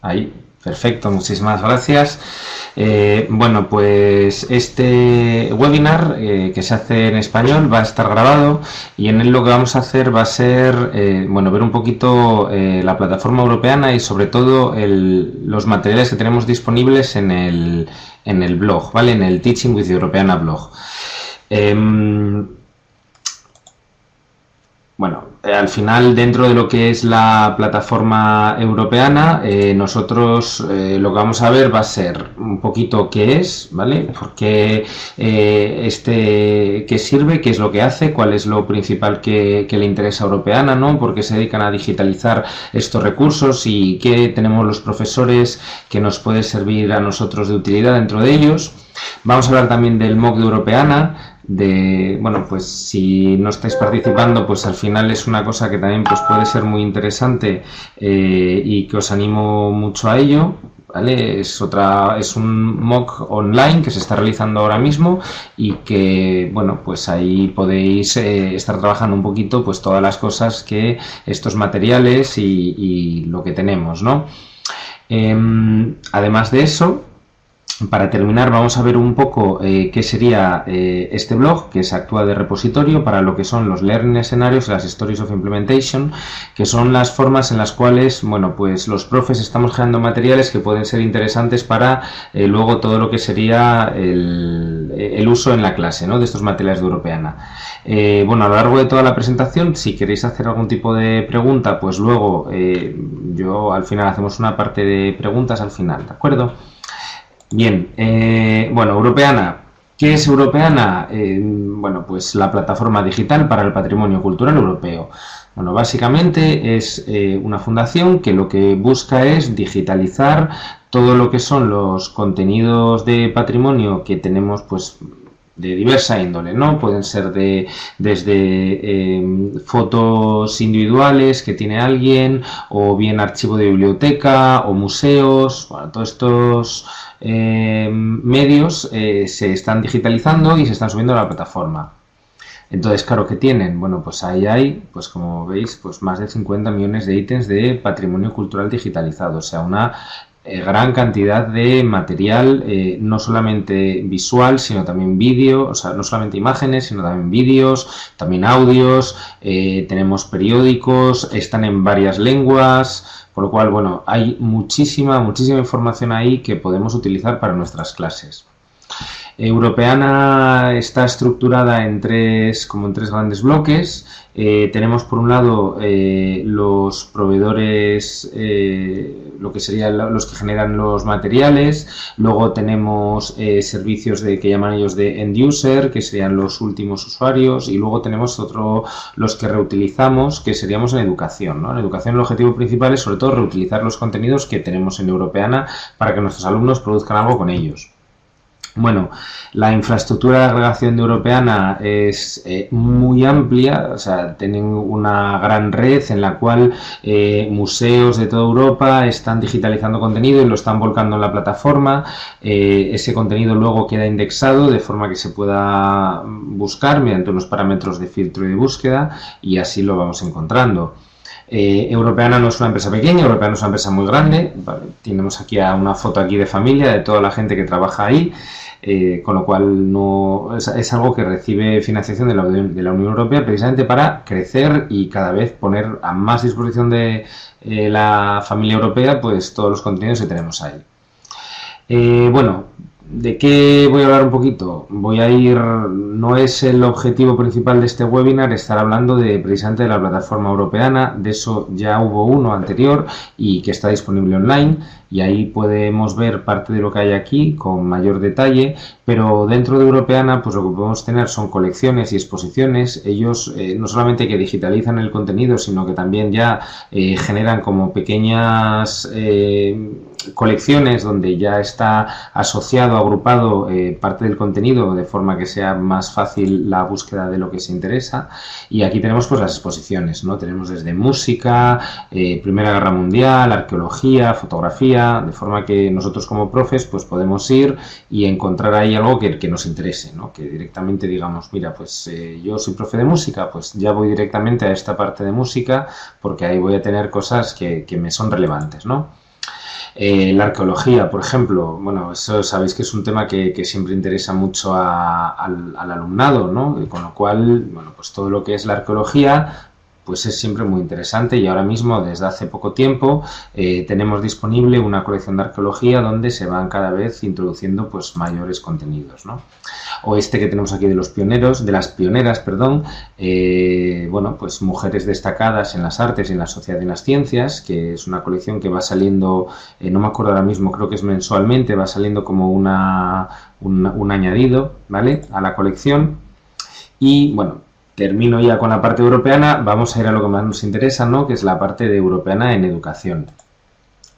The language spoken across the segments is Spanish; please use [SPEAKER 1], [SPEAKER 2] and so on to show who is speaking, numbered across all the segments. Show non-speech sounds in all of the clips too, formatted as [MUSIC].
[SPEAKER 1] Ahí, perfecto, muchísimas gracias. Eh, bueno, pues este webinar eh, que se hace en español va a estar grabado y en él lo que vamos a hacer va a ser, eh, bueno, ver un poquito la plataforma europeana y sobre todo los materiales que tenemos disponibles en el, en el blog, ¿vale? En el Teaching with Europeana blog. Em, bueno, al final dentro de lo que es la plataforma europeana, eh, nosotros eh, lo que vamos a ver va a ser un poquito qué es, ¿vale? ¿Por qué este, qué sirve, qué es lo que hace, cuál es lo principal que, le interesa a Europeana, ¿no? Por qué se dedican a digitalizar estos recursos y qué tenemos los profesores que nos puede servir a nosotros de utilidad dentro de ellos. Vamos a hablar también del MOOC de Europeana, de, bueno, pues si no estáis participando, pues al final es una cosa que también pues, puede ser muy interesante eh, y que os animo mucho a ello. ¿Vale? Es otra, es un mock online que se está realizando ahora mismo y que, bueno, pues ahí podéis eh, estar trabajando un poquito, pues todas las cosas que estos materiales y, lo que tenemos, ¿no? Em, además de eso, para terminar, vamos a ver un poco eh, qué sería eh, este blog, que se actúa de repositorio para lo que son los learning escenarios y las stories of implementation, que son las formas en las cuales, bueno, pues los profes estamos generando materiales que pueden ser interesantes para eh, luego todo lo que sería el, uso en la clase, ¿no? De estos materiales de Europeana. bueno, a lo largo de toda la presentación, si queréis hacer algún tipo de pregunta, pues luego yo al final hacemos una parte de preguntas al final, ¿de acuerdo? Bien, eh, bueno, Europeana. ¿Qué es Europeana? Eh, bueno, pues la plataforma digital para el patrimonio cultural europeo. Bueno, básicamente es eh, una fundación que lo que busca es digitalizar todo lo que son los contenidos de patrimonio que tenemos, pues de diversa índole, ¿no? Pueden ser de desde fotos individuales que tiene alguien, o bien archivo de biblioteca, o museos, bueno, todos estos eh, medios eh, se están digitalizando y se están subiendo a la plataforma. Entonces, claro, que tienen? Bueno, pues ahí hay, pues como veis, pues más de 50 millones de ítems de patrimonio cultural digitalizado, o sea, una eh, gran cantidad de material, no solamente visual, sino también vídeo, o sea, no solamente imágenes, sino también vídeos, también audios, tenemos periódicos, están en varias lenguas, con lo cual, bueno, hay muchísima, muchísima información ahí que podemos utilizar para nuestras clases. Europeana está estructurada en tres, como en tres grandes bloques. Eh, tenemos por un lado eh, los proveedores, eh, lo que serían los que generan los materiales. Luego tenemos servicios de que llaman ellos de end user, que serían los últimos usuarios. Y luego tenemos otro, los que reutilizamos, que seríamos en educación. En educación el objetivo principal es sobre todo reutilizar los contenidos que tenemos en Europeana para que nuestros alumnos produzcan algo con ellos. Bueno, la infraestructura de agregación de Europeana es eh, muy amplia, o sea, tienen una gran red en la cual eh, museos de toda Europa están digitalizando contenido y lo están volcando en la plataforma. Eh, ese contenido luego queda indexado de forma que se pueda buscar mediante unos parámetros de filtro y de búsqueda y así lo vamos encontrando. Europeana no es una empresa pequeña, Europeana es una empresa muy grande. tenemos aquí una foto aquí de familia de toda la gente que trabaja ahí. Eh, con lo cual no es, algo que recibe financiación de la, Unión Europea precisamente para crecer y cada vez poner a más disposición de eh, la familia europea pues todos los contenidos que tenemos ahí. Eh, bueno, ¿De qué voy a hablar un poquito? Voy a ir, no es el objetivo principal de este webinar estar hablando de precisamente de la plataforma europeana, de eso ya hubo uno anterior y que está disponible online y ahí podemos ver parte de lo que hay aquí con mayor detalle, pero dentro de Europeana pues lo que podemos tener son colecciones y exposiciones, ellos eh, no solamente que digitalizan el contenido, sino que también ya eh, generan como pequeñas... Eh, colecciones donde ya está asociado, agrupado eh, parte del contenido de forma que sea más fácil la búsqueda de lo que se interesa. Y aquí tenemos pues las exposiciones, ¿no? Tenemos desde música, eh, Primera Guerra Mundial, arqueología, fotografía, de forma que nosotros como profes pues podemos ir y encontrar ahí algo que, que nos interese, ¿no? Que directamente digamos, mira, pues eh, yo soy profe de música, pues ya voy directamente a esta parte de música porque ahí voy a tener cosas que, que me son relevantes, ¿no? Eh, la arqueología, por ejemplo, bueno, eso sabéis que es un tema que, siempre interesa mucho al, al, alumnado, ¿no? Con lo cual, bueno, pues todo lo que es la arqueología pues es siempre muy interesante y ahora mismo desde hace poco tiempo eh, tenemos disponible una colección de arqueología donde se van cada vez introduciendo pues mayores contenidos ¿no? o este que tenemos aquí de los pioneros de las pioneras perdón eh, bueno pues mujeres destacadas en las artes y en la sociedad y en las ciencias que es una colección que va saliendo eh, no me acuerdo ahora mismo creo que es mensualmente va saliendo como una un, un añadido vale a la colección y bueno termino ya con la parte europeana, vamos a ir a lo que más nos interesa, ¿no? que es la parte de europeana en educación.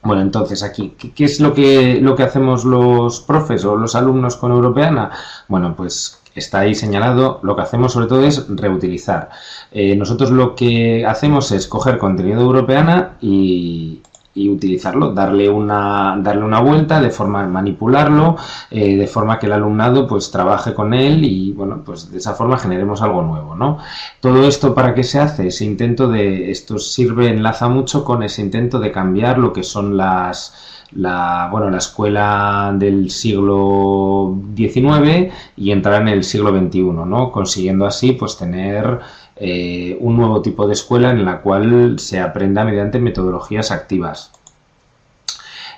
[SPEAKER 1] Bueno, entonces aquí, ¿qué, es lo que, lo que hacemos los profes o los alumnos con europeana? Bueno, pues está ahí señalado, lo que hacemos sobre todo es reutilizar. Eh, nosotros lo que hacemos es coger contenido europeana y, y utilizarlo, darle una, darle una vuelta, de forma manipularlo, eh, de forma que el alumnado pues trabaje con él y bueno, pues de esa forma generemos algo nuevo, ¿no? Todo esto para qué se hace? Ese intento de, esto sirve, enlaza mucho con ese intento de cambiar lo que son las la, bueno, la escuela del siglo XIX y entrar en el siglo XXI, ¿no? Consiguiendo así pues tener eh, un nuevo tipo de escuela en la cual se aprenda mediante metodologías activas.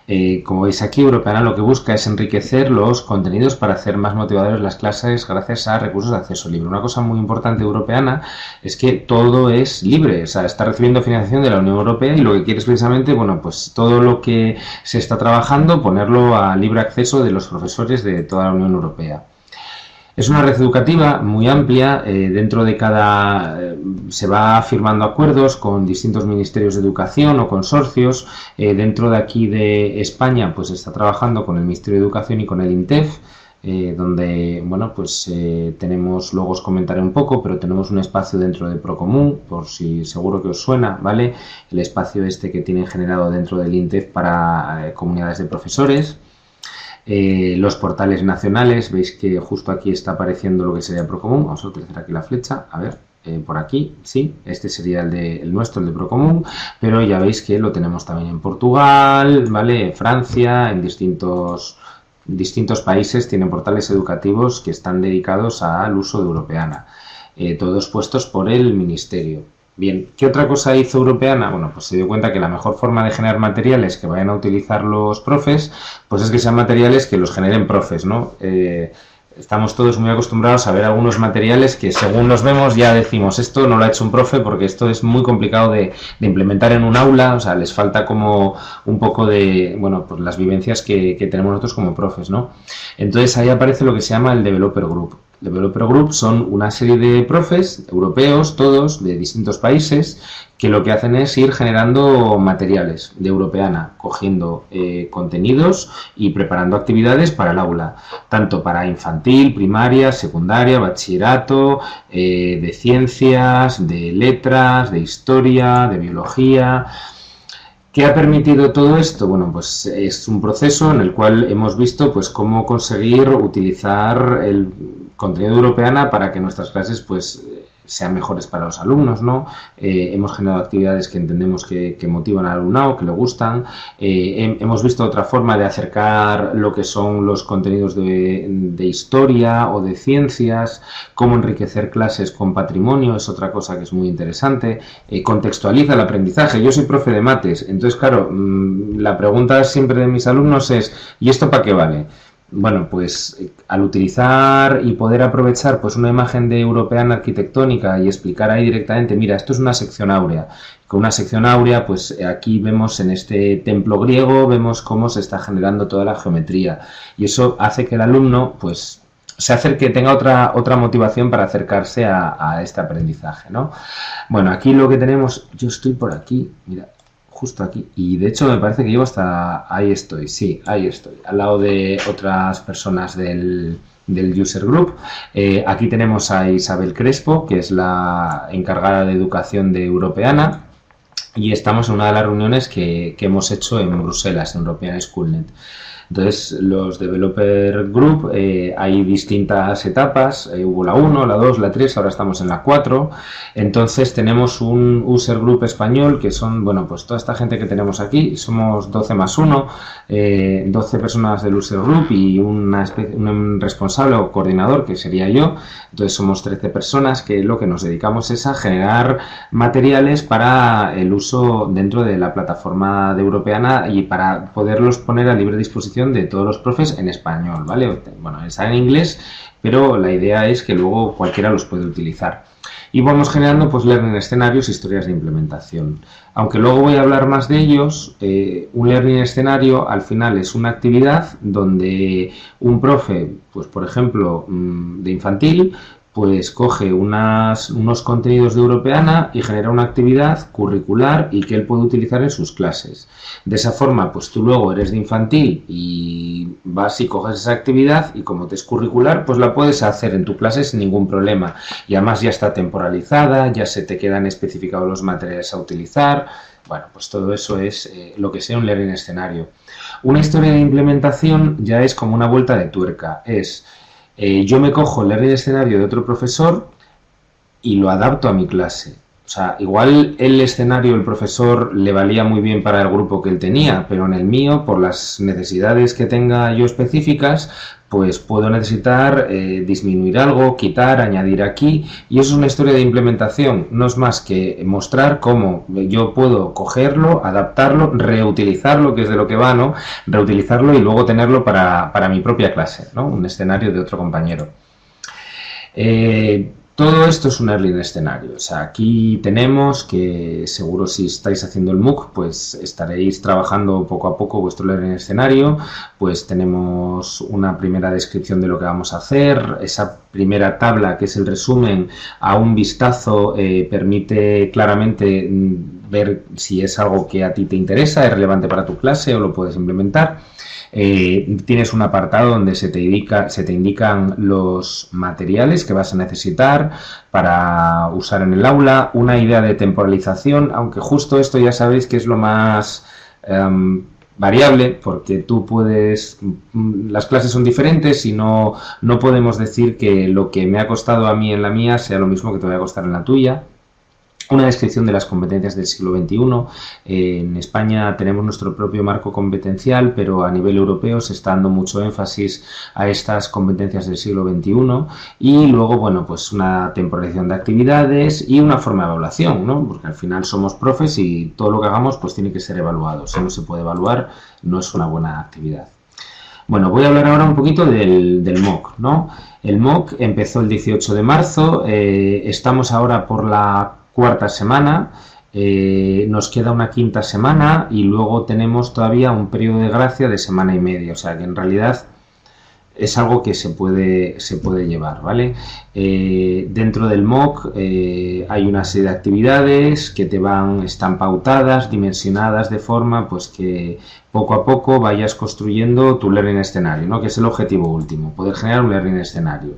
[SPEAKER 1] Eh, como veis aquí, Europeana lo que busca es enriquecer los contenidos para hacer más motivadores las clases gracias a recursos de acceso libre. Una cosa muy importante Europeana es que todo es libre, o sea, está recibiendo financiación de la Unión Europea y lo que quiere es precisamente, bueno, pues todo lo que se está trabajando, ponerlo a libre acceso de los profesores de toda la Unión Europea. Es una red educativa muy amplia, eh, dentro de cada eh, se va firmando acuerdos con distintos ministerios de educación o consorcios. Eh, dentro de aquí de España, pues está trabajando con el Ministerio de Educación y con el INTEF, donde, bueno, pues tenemos, luego os comentaré un poco, pero tenemos un espacio dentro de Procomún, por si seguro que os suena, ¿vale? El espacio este que tienen generado dentro del INTEF para comunidades de profesores. Eh, los portales nacionales, veis que justo aquí está apareciendo lo que sería Procomún. Vamos a utilizar aquí la flecha, a ver, eh, por aquí, sí, este sería el, de, el nuestro, el de Procomún, pero ya veis que lo tenemos también en Portugal, ¿vale? Francia, en distintos, distintos países tienen portales educativos que están dedicados al uso de Europeana, eh, todos puestos por el Ministerio. Bien, ¿qué otra cosa hizo Europeana? Bueno, pues se dio cuenta que la mejor forma de generar materiales que vayan a utilizar los profes, pues es que sean materiales que los generen profes, ¿no? Eh, estamos todos muy acostumbrados a ver algunos materiales que según los vemos ya decimos esto no lo ha hecho un profe porque esto es muy complicado de, implementar en un aula, o sea, les falta como un poco de, bueno, pues las vivencias que, que tenemos nosotros como profes, ¿no? Entonces ahí aparece lo que se llama el Developer Group. Developer Group son una serie de profes europeos, todos de distintos países, que lo que hacen es ir generando materiales de Europeana, cogiendo eh, contenidos y preparando actividades para el aula, tanto para infantil, primaria, secundaria, bachillerato, eh, de ciencias, de letras, de historia, de biología. ¿Qué ha permitido todo esto? Bueno, pues es un proceso en el cual hemos visto pues cómo conseguir utilizar el contenido europeana para que nuestras clases pues sean mejores para los alumnos, ¿no? Eh, hemos generado actividades que entendemos que, motivan al alumnado, que le gustan. Eh, hemos visto otra forma de acercar lo que son los contenidos de, historia o de ciencias, cómo enriquecer clases con patrimonio, es otra cosa que es muy interesante. Eh, contextualiza el aprendizaje. Yo soy profe de mates, entonces, claro, mm, la pregunta siempre de mis alumnos es, ¿y esto para qué vale? Bueno, pues eh, al utilizar y poder aprovechar pues una imagen de europeana arquitectónica y explicar ahí directamente, mira, esto es una sección áurea. Con una sección áurea, pues eh, aquí vemos en este templo griego, vemos cómo se está generando toda la geometría. Y eso hace que el alumno, pues, se acerque, tenga otra, otra motivación para acercarse a, a este aprendizaje, ¿no? Bueno, aquí lo que tenemos, yo estoy por aquí, mira, justo aquí. Y de hecho me parece que llevo hasta ahí estoy, sí, ahí estoy, al lado de otras personas del, User Group. Eh, aquí tenemos a Isabel Crespo, que es la encargada de educación de Europeana. y estamos en una de las reuniones que, que hemos hecho en Bruselas, en European Schoolnet. Entonces, los Developer Group, eh, hay distintas etapas, eh, hubo la 1, la 2, la 3, ahora estamos en la 4. Entonces, tenemos un User Group español, que son, bueno, pues toda esta gente que tenemos aquí, somos 12 más 1, 12 eh, personas del User Group y un responsable o coordinador, que sería yo. Entonces, somos 13 personas que lo que nos dedicamos es a generar materiales para el uso dentro de la plataforma de Europeana y para poderlos poner a libre disposición de todos los profes en español, ¿vale? Bueno, está en inglés, pero la idea es que luego cualquiera los puede utilizar. Y vamos generando pues learning escenarios, historias de implementación. Aunque luego voy a hablar más de ellos, eh, un learning escenario al final es una actividad donde un profe, pues por ejemplo, mm, de infantil, pues coge unos contenidos de Europeana y genera una actividad curricular y que él puede utilizar en sus clases. De esa forma, pues tú luego eres de infantil y vas y coges esa actividad y como te es curricular, pues la puedes hacer en tu clase sin ningún problema. Y además ya está temporalizada, ya se te quedan especificados los materiales a utilizar. Bueno, pues todo eso es eh, lo que sea un learning escenario. Una historia de implementación ya es como una vuelta de tuerca. Es eh, yo me cojo el escenario de otro profesor y lo adapto a mi clase. O sea, igual el escenario el profesor le valía muy bien para el grupo que él tenía, pero en el mío, por las necesidades que tenga yo específicas, pues puedo necesitar eh, disminuir algo, quitar, añadir aquí, y eso es una historia de implementación, no es más que mostrar cómo yo puedo cogerlo, adaptarlo, reutilizarlo, que es de lo que va, ¿no? Reutilizarlo y luego tenerlo para, para mi propia clase, ¿no? Un escenario de otro compañero. Eh, todo esto es un early escenario. O sea, aquí tenemos que seguro si estáis haciendo el MOOC, pues estaréis trabajando poco a poco vuestro learning escenario. Pues tenemos una primera descripción de lo que vamos a hacer. Esa primera tabla, que es el resumen, a un vistazo eh, permite claramente mm, ver si es algo que a ti te interesa, es relevante para tu clase o lo puedes implementar. Eh, tienes un apartado donde se te, indica, se te indican los materiales que vas a necesitar para usar en el aula, una idea de temporalización, aunque justo esto ya sabéis que es lo más em, variable porque tú puedes las clases son diferentes y no, no podemos decir que lo que me ha costado a mí en la mía sea lo mismo que te va a costar en la tuya una descripción de las competencias del siglo XXI. en España tenemos nuestro propio marco competencial, pero a nivel europeo se está dando mucho énfasis a estas competencias del siglo XXI. Y luego, bueno, pues una temporalización de actividades y una forma de evaluación, ¿no? Porque al final somos profes y todo lo que hagamos pues tiene que ser evaluado. Si no se puede evaluar, no es una buena actividad. Bueno, voy a hablar ahora un poquito del, del MOOC, ¿no? El MOOC empezó el 18 de marzo, eh, estamos ahora por la cuarta semana, eh, nos queda una quinta semana y luego tenemos todavía un periodo de gracia de semana y media, o sea que en realidad es algo que se puede, se puede llevar, ¿vale? Eh, dentro del MOOC eh, hay una serie de actividades que te van, están pautadas, dimensionadas de forma pues que poco a poco vayas construyendo tu learning escenario, ¿no? Que es el objetivo último, poder generar un learning escenario.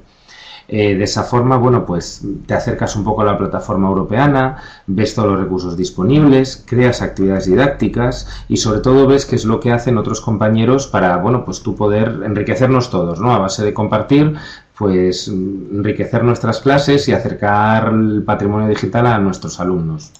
[SPEAKER 1] Eh, de esa forma, bueno, pues te acercas un poco a la plataforma europeana, ves todos los recursos disponibles, creas actividades didácticas y sobre todo ves qué es lo que hacen otros compañeros para, bueno, pues tú poder enriquecernos todos, ¿no? A base de compartir, pues enriquecer nuestras clases y acercar el patrimonio digital a nuestros alumnos.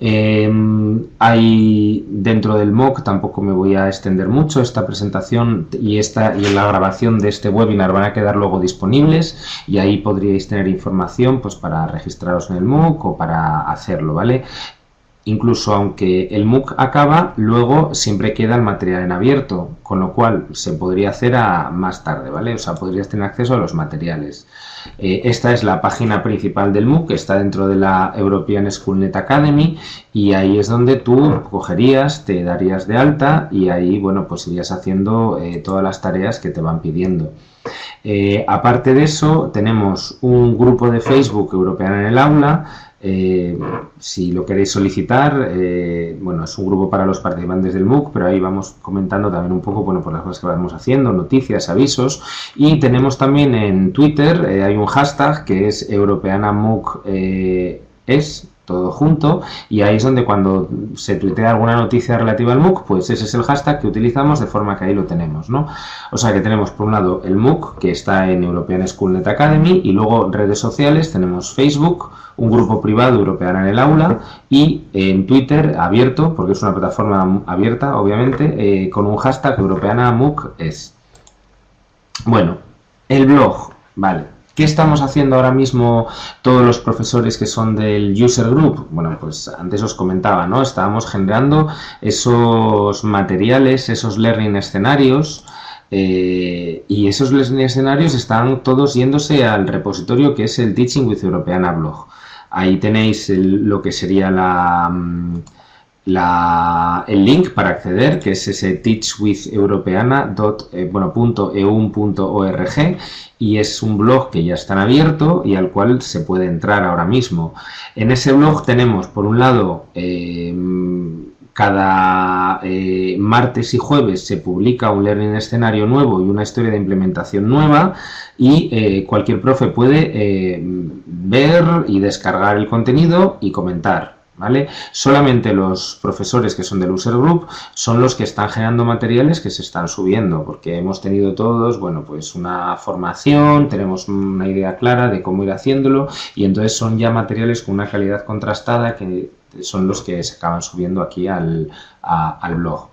[SPEAKER 1] Em, hay dentro del MOOC, tampoco me voy a extender mucho, esta presentación y, esta, y la grabación de este webinar van a quedar luego disponibles y ahí podríais tener información pues, para registraros en el MOOC o para hacerlo, ¿vale? Incluso aunque el MOOC acaba, luego siempre queda el material en abierto, con lo cual se podría hacer a más tarde, ¿vale? O sea, podrías tener acceso a los materiales. Eh, esta es la página principal del MOOC, que está dentro de la European Schoolnet Academy y ahí es donde tú cogerías, te darías de alta y ahí, bueno, pues irías haciendo eh, todas las tareas que te van pidiendo. Eh, aparte de eso, tenemos un grupo de Facebook Europeana en el aula eh, si lo queréis solicitar, eh, bueno, es un grupo para los participantes del MOOC, pero ahí vamos comentando también un poco, bueno, por las cosas que vamos haciendo, noticias, avisos. Y tenemos también en Twitter, eh, hay un hashtag que es Europeana MOOC es, todo junto, y ahí es donde cuando se tuitea alguna noticia relativa al MOOC, pues ese es el hashtag que utilizamos de forma que ahí lo tenemos, ¿no? O sea que tenemos por un lado el MOOC, que está en European Schoolnet Academy, y luego redes sociales, tenemos Facebook, un grupo privado Europeana en el aula, y en Twitter abierto, porque es una plataforma abierta, obviamente, eh, con un hashtag Europeana MOOC es. Bueno, el blog, vale. ¿Qué estamos haciendo ahora mismo todos los profesores que son del User Group? Bueno, pues antes os comentaba, ¿no? Estábamos generando esos materiales, esos learning escenarios, eh, y esos learning escenarios están todos yéndose al repositorio que es el Teaching with Europeana blog. Ahí tenéis lo que sería. Mm, el link para acceder, que es ese teachwitheuropeana.eun.org eh, y es un blog que ya está abierto y al cual se puede entrar ahora mismo. En ese blog tenemos, por un lado, eh, cada eh, martes y jueves se publica un learning escenario nuevo y una historia de implementación nueva y cualquier profe puede ver y descargar el contenido y comentar. ¿Vale? Solamente los profesores que son del user group son los que están generando materiales que se están subiendo, porque hemos tenido todos, bueno, pues una formación, tenemos una idea clara de cómo ir haciéndolo y entonces son ya materiales con una calidad contrastada que son los que se acaban subiendo aquí al, al blog.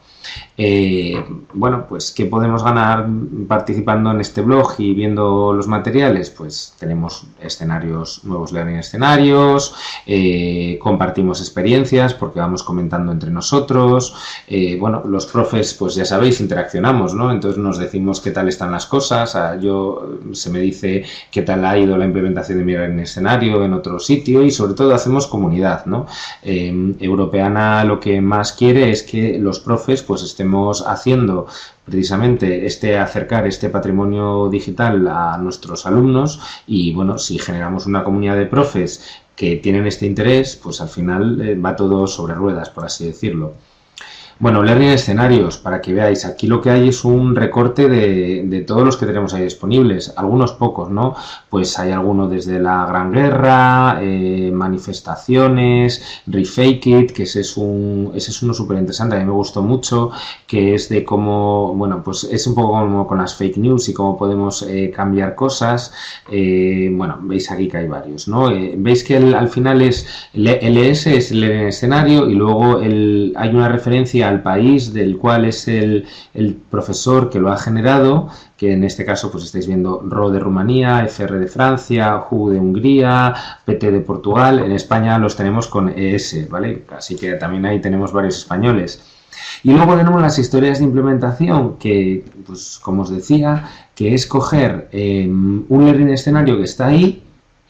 [SPEAKER 1] Eh, bueno, pues ¿qué podemos ganar participando en este blog y viendo los materiales? Pues tenemos escenarios, nuevos learning escenarios, eh, compartimos experiencias porque vamos comentando entre nosotros, eh, bueno, los profes, pues ya sabéis, interaccionamos, ¿no? Entonces nos decimos qué tal están las cosas, ah, yo se me dice qué tal ha ido la implementación de mi learning escenario en otro sitio y sobre todo hacemos comunidad, ¿no? Europeana lo que más quiere es que los profes pues estemos haciendo precisamente este acercar este patrimonio digital a nuestros alumnos y bueno, si generamos una comunidad de profes que tienen este interés, pues al final eh, va todo sobre ruedas, por así decirlo. Bueno, learning escenarios, para que veáis, aquí lo que hay es un recorte de, todos los que tenemos ahí disponibles, algunos pocos, ¿no? Pues hay algunos desde la Gran Guerra, eh, manifestaciones, Refake It, que ese es, un, ese es uno súper interesante, a mí me gustó mucho, que es de cómo, bueno, pues es un poco como con las fake news y cómo podemos eh, cambiar cosas. Eh, bueno, veis aquí que hay varios, ¿no? veis que al final es LS, es el escenario, y luego el, hay una referencia al país del cual es el, profesor que lo ha generado, que en este caso pues estáis viendo RO de Rumanía, FR de Francia, HU de Hungría, PT de Portugal, en España los tenemos con ES, ¿vale? Así que también ahí tenemos varios españoles. Y luego tenemos las historias de implementación, que, pues como os decía, que es coger em, un learning escenario que está ahí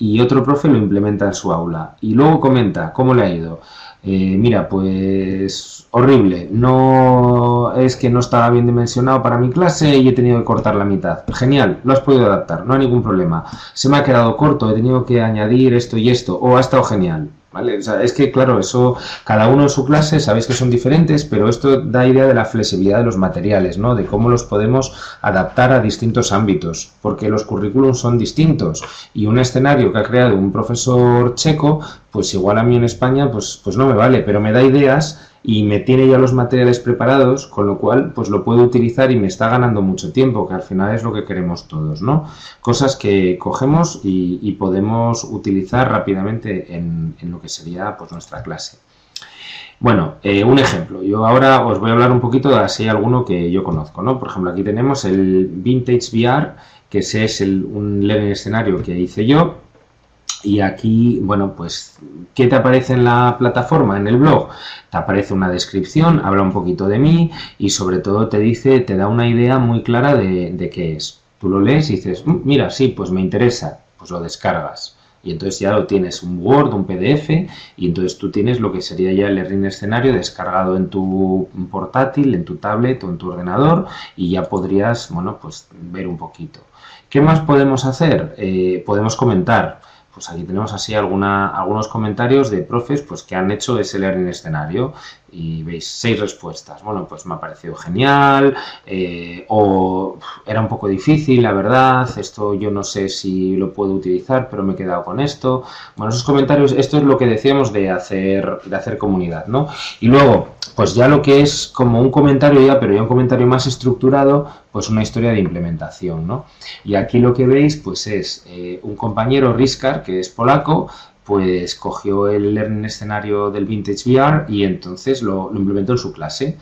[SPEAKER 1] y otro profe lo implementa en su aula. Y luego comenta cómo le ha ido. Eh, mira, pues horrible, no es que no estaba bien dimensionado para mi clase y he tenido que cortar la mitad. Genial, lo has podido adaptar, no hay ningún problema. Se me ha quedado corto, he tenido que añadir esto y esto, o ha estado genial. ¿Vale? O sea, es que, claro, eso, cada uno en su clase, sabéis que son diferentes, pero esto da idea de la flexibilidad de los materiales, ¿no? De cómo los podemos adaptar a distintos ámbitos, porque los currículums son distintos. Y un escenario que ha creado un profesor checo, pues igual a mí en España, pues, pues no me vale, pero me da ideas y me tiene ya los materiales preparados, con lo cual pues lo puedo utilizar y me está ganando mucho tiempo, que al final es lo que queremos todos, ¿no? Cosas que cogemos y, podemos utilizar rápidamente en, lo que sería pues nuestra clase. Bueno, eh, un ejemplo. Yo ahora os voy a hablar un poquito de así alguno que yo conozco, ¿no? Por ejemplo, aquí tenemos el Vintage VR, que ese es el, un escenario que hice yo, y aquí, bueno, pues, ¿qué te aparece en la plataforma, en el blog? Te aparece una descripción, habla un poquito de mí y sobre todo te dice, te da una idea muy clara de, qué es. Tú lo lees y dices, mm, mira, sí, pues me interesa, pues lo descargas. Y entonces ya lo tienes, un Word, un PDF, y entonces tú tienes lo que sería ya el learning escenario descargado en tu portátil, en tu tablet o en tu ordenador, y ya podrías, bueno, pues ver un poquito. ¿Qué más podemos hacer? Eh, podemos comentar pues aquí tenemos así algunos comentarios de profes pues, que han hecho ese learning escenario. y veis seis respuestas. Bueno, pues me ha parecido genial, eh, o era un poco difícil, la verdad, esto yo no sé si lo puedo utilizar, pero me he quedado con esto. Bueno, esos comentarios, esto es lo que decíamos de hacer, de hacer comunidad, ¿no? Y luego, pues ya lo que es como un comentario ya, pero ya un comentario más estructurado, pues una historia de implementación, ¿no? Y aquí lo que veis, pues es eh, un compañero, Riskar, que es polaco, pues cogió el learning escenario del Vintage VR y entonces lo, implementó en su clase.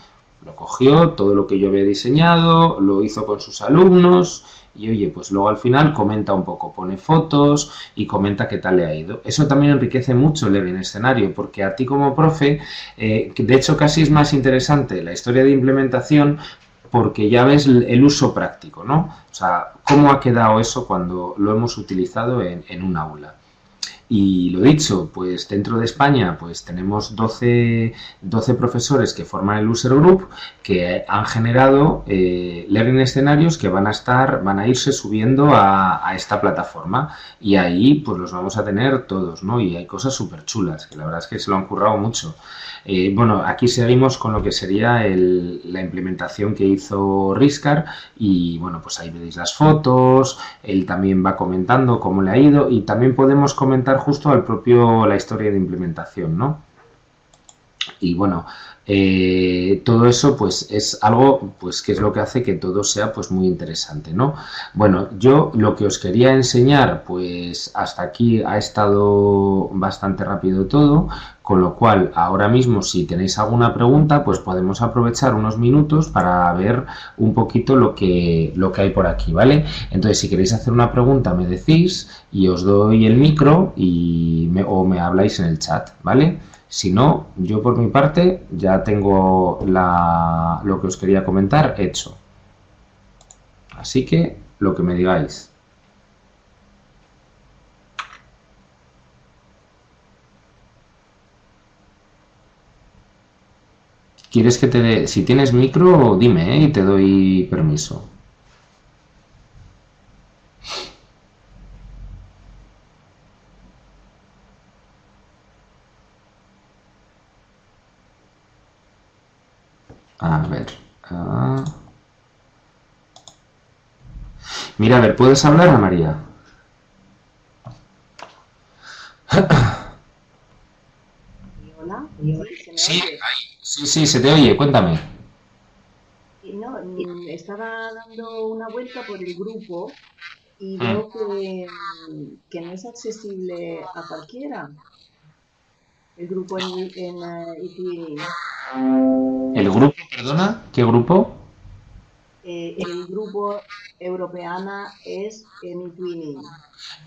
[SPEAKER 1] Lo cogió, todo lo que yo había diseñado, lo hizo con sus alumnos y oye, pues luego al final comenta un poco, pone fotos y comenta qué tal le ha ido. Eso también enriquece mucho el learning escenario porque a ti como profe, eh, de hecho casi es más interesante la historia de implementación porque ya ves el uso práctico, ¿no? O sea, cómo ha quedado eso cuando lo hemos utilizado en un aula. Y lo dicho, pues dentro de España pues tenemos 12, 12 profesores que forman el user group que han generado eh, learning escenarios que van a estar, van a irse subiendo a, esta plataforma y ahí pues los vamos a tener todos, ¿no? Y hay cosas súper chulas, que la verdad es que se lo han currado mucho. Eh, bueno, aquí seguimos con lo que sería la implementación que hizo Riscar y bueno, pues ahí veis las fotos, él también va comentando cómo le ha ido y también podemos comentar justo al propio la historia de implementación, ¿no? Y bueno, eh, todo eso pues es algo pues que es lo que hace que todo sea pues muy interesante no bueno yo lo que os quería enseñar pues hasta aquí ha estado bastante rápido todo con lo cual ahora mismo si tenéis alguna pregunta pues podemos aprovechar unos minutos para ver un poquito lo que lo que hay por aquí vale entonces si queréis hacer una pregunta me decís y os doy el micro y o me habláis en el chat vale si no, yo por mi parte ya tengo lo que os quería comentar hecho. Así que lo que me digáis. ¿Quieres que te dé? Si tienes micro, dime ¿eh? y te doy permiso. A ver. Ah. Mira, a ver, ¿puedes hablar, a María?
[SPEAKER 2] Hola,
[SPEAKER 1] sí, sí, sí, se te oye, cuéntame.
[SPEAKER 2] No, mm, estaba dando una vuelta por el grupo y mm. veo que, que no es accesible a cualquiera el grupo en, en
[SPEAKER 1] uh, ¿El grupo, perdona? ¿Qué grupo?
[SPEAKER 2] Eh, el grupo Europeana es en eTwinning.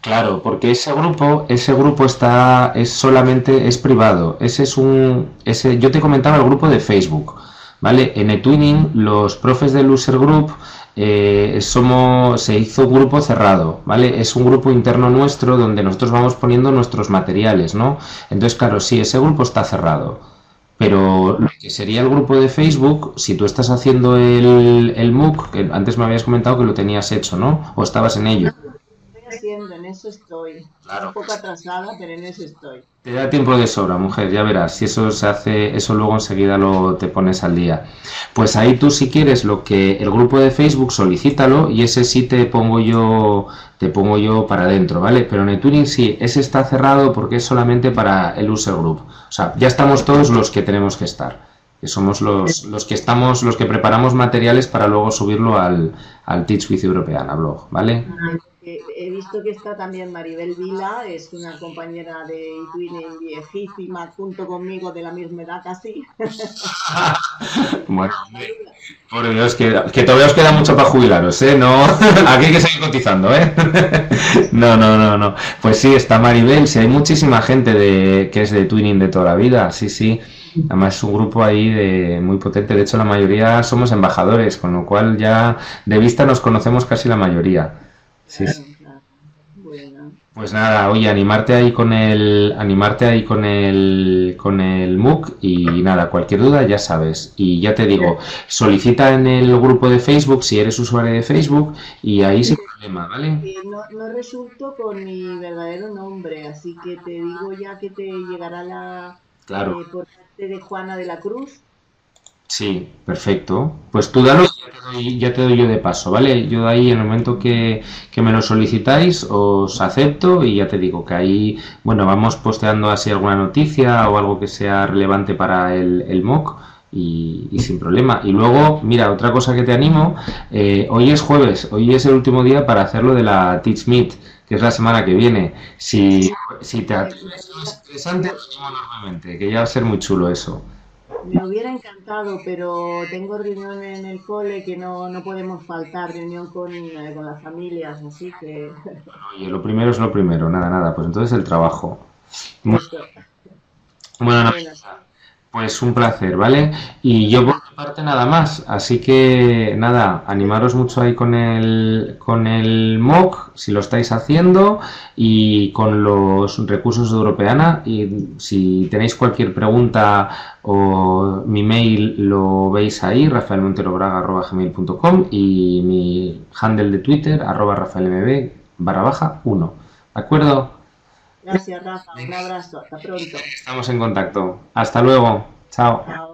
[SPEAKER 1] Claro, porque ese grupo, ese grupo está, es solamente, es privado. Ese es un, ese, yo te comentaba el grupo de Facebook, ¿vale? En eTwinning, los profes del user group eh, somos, se hizo grupo cerrado, ¿vale? Es un grupo interno nuestro donde nosotros vamos poniendo nuestros materiales, ¿no? Entonces, claro, sí, ese grupo está cerrado. Pero lo que sería el grupo de Facebook, si tú estás haciendo el, el MOOC, que antes me habías comentado que lo tenías hecho, ¿no? O estabas en ello
[SPEAKER 2] haciendo, en eso estoy. Claro. Un poco atrasada, pero en eso estoy.
[SPEAKER 1] Te da tiempo de sobra, mujer, ya verás. Si eso se hace, eso luego enseguida lo te pones al día. Pues ahí tú si quieres lo que el grupo de Facebook solicítalo y ese sí te pongo yo te pongo yo para adentro, ¿vale? Pero en el Turing sí, ese está cerrado porque es solamente para el user group. O sea, ya estamos todos los que tenemos que estar. Que somos los, los que estamos, los que preparamos materiales para luego subirlo al, al Teach with Europeana blog, ¿vale?
[SPEAKER 2] He visto que está también Maribel Vila, es una compañera de Twinning viejísima, junto conmigo de la misma edad casi. [LAUGHS]
[SPEAKER 1] bueno, por Dios, que, que, todavía os queda mucho para jubilaros, ¿eh? No, [LAUGHS] aquí hay que seguir cotizando, ¿eh? [LAUGHS] no, no, no, no. Pues sí, está Maribel, sí, hay muchísima gente de, que es de Twinning de toda la vida, sí, sí. Además es un grupo ahí de, muy potente. De hecho, la mayoría somos embajadores, con lo cual ya de vista nos conocemos casi la mayoría. Sí, Pues nada, oye, animarte ahí con el, animarte ahí con el, con el MOOC y nada, cualquier duda ya sabes. Y ya te digo, solicita en el grupo de Facebook si eres usuario de Facebook y ahí sin problema, ¿vale?
[SPEAKER 2] No, no resulto con mi verdadero nombre, así que te digo ya que te llegará la,
[SPEAKER 1] Claro.
[SPEAKER 2] eh, por parte de Juana de la Cruz.
[SPEAKER 1] Sí, perfecto. Pues tú dalo y ya te doy, ya te doy yo de paso, ¿vale? Yo de ahí, en el momento que, que me lo solicitáis, os acepto y ya te digo que ahí, bueno, vamos posteando así alguna noticia o algo que sea relevante para el, el MOOC y, y sin problema. Y luego, mira, otra cosa que te animo, eh, hoy es jueves, hoy es el último día para hacerlo de la Teach Meet, que es la semana que viene. Si, si te atreves, es interesante, enormemente, que ya va a ser muy chulo eso.
[SPEAKER 2] Me hubiera encantado, pero tengo reunión en el cole que no, no podemos faltar, reunión con, eh, con las familias, así que... [LAUGHS]
[SPEAKER 1] Oye, lo primero es lo primero, nada, nada, pues entonces el trabajo. Bueno, bueno, pues un placer, ¿vale? Y yo parte nada más, así que nada, animaros mucho ahí con el, con el MOOC, si lo estáis haciendo, y con los recursos de Europeana, y si tenéis cualquier pregunta o mi mail lo veis ahí, rafaelmonterobraga.gmail.com y mi handle de Twitter, arroba rafaelmb barra baja 1. ¿De acuerdo?
[SPEAKER 2] gracias Rafa, un abrazo, hasta pronto.
[SPEAKER 1] Estamos en contacto. Hasta luego. Chao.
[SPEAKER 2] Chao.